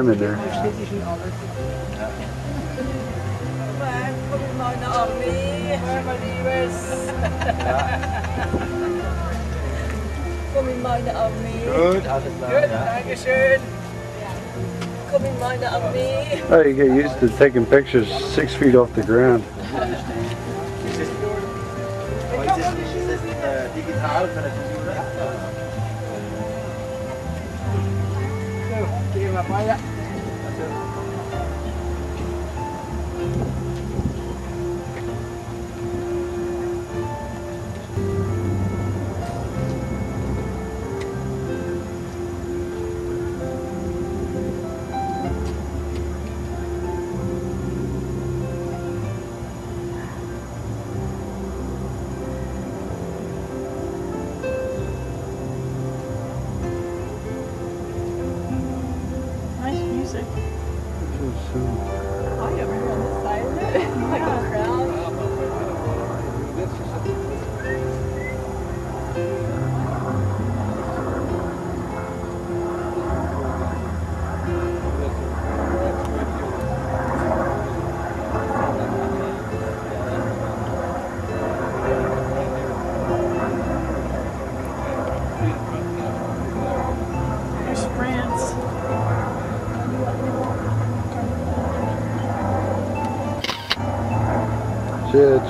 I'm in there. Kom in meine Armee, mein Liebes. Komm in meine Armee. Gut, alles klar. Gut, Ja. Dankeschön. Komm in meine Armee. Oh, you get used to taking pictures six feet off the ground. 哎呀。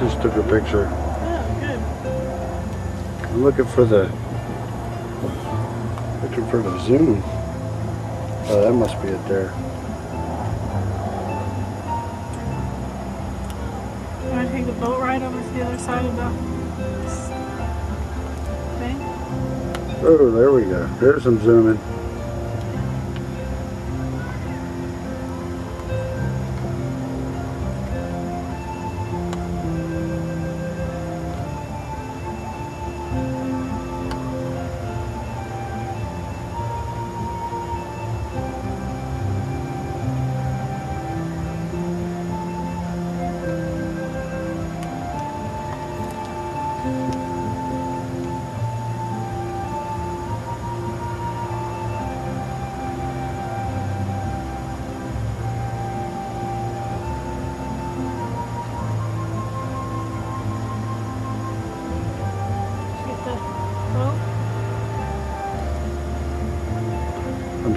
Just took a picture. Oh, good. I'm looking for the looking for the zoom. Oh, that must be it there. You want to take the boat ride over to the other side of the thing? Oh, there we go. There's some zooming.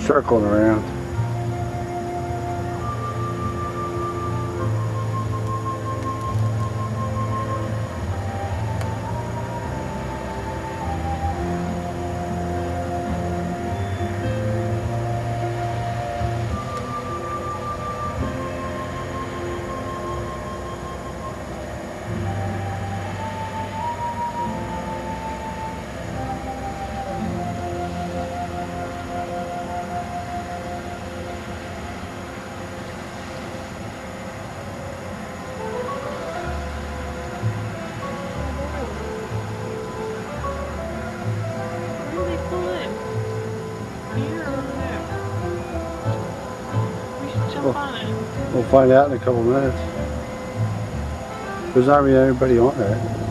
Circling around. We'll find out in a couple of minutes. There's not really anybody on there.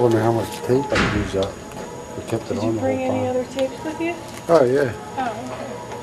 Just wonder how much tape I use up. We kept it Did on you the bring whole any time. other tapes with you? Oh yeah. Oh, okay.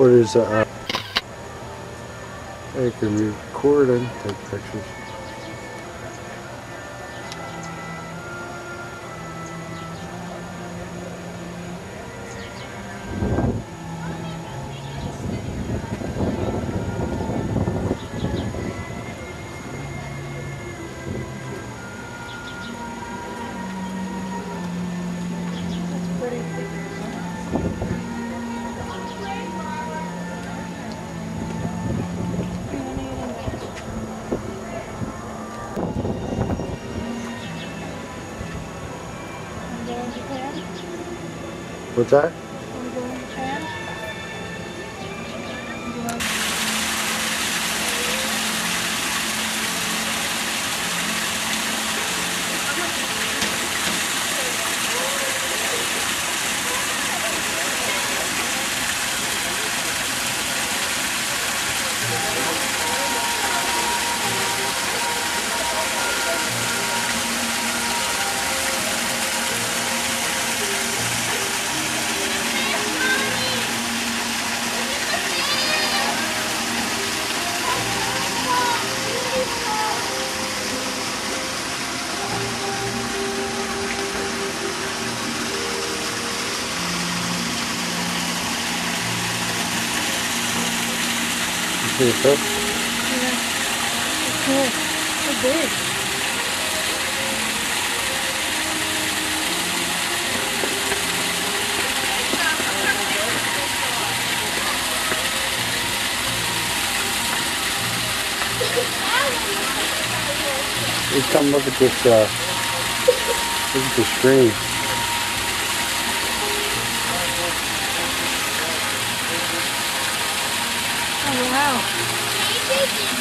What is that? Uh, they can record and take pictures. What's that? Yeah. It's cool. So big. You come look at this. Uh, look at. Wow.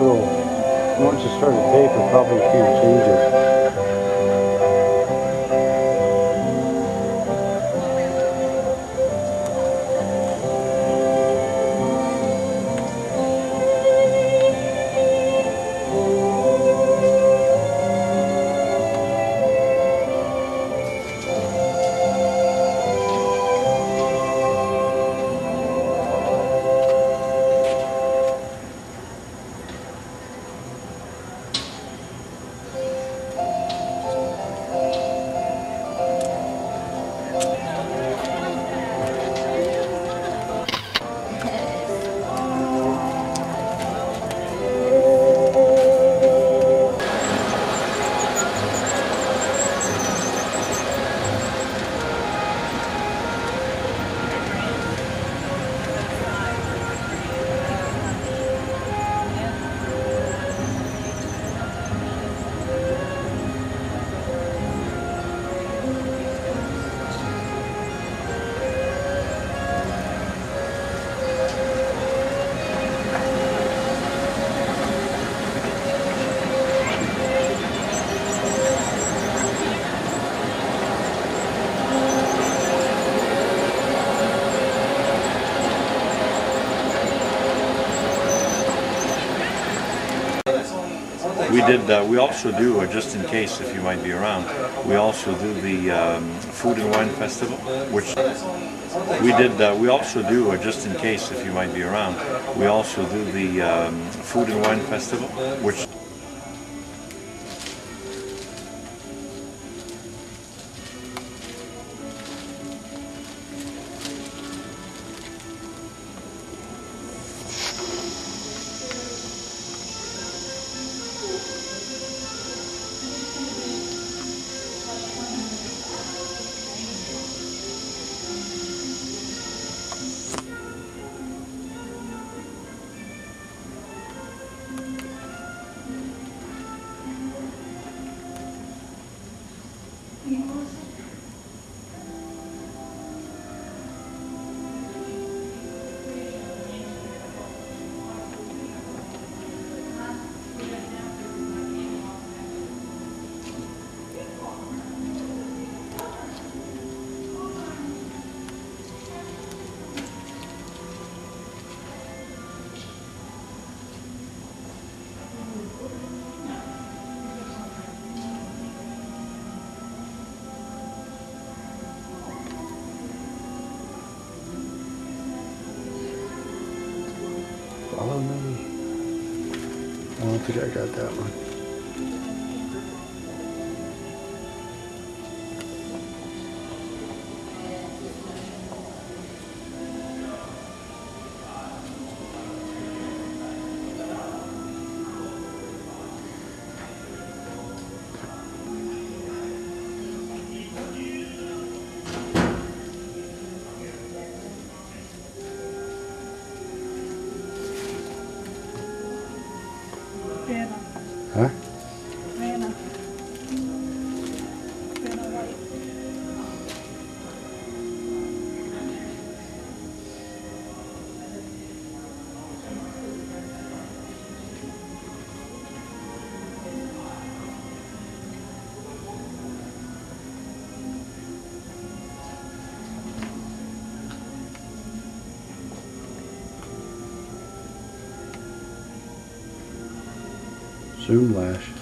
It'll Once you start a tape, you probably can't change it. We did. Uh, we also do, uh, just in case, if you might be around. We also do the um, food and wine festival, which we did. Uh, we also do, uh, just in case, if you might be around. We also do the um, food and wine festival, which. Oh, Me. I don't think I got that one. Zoom lash.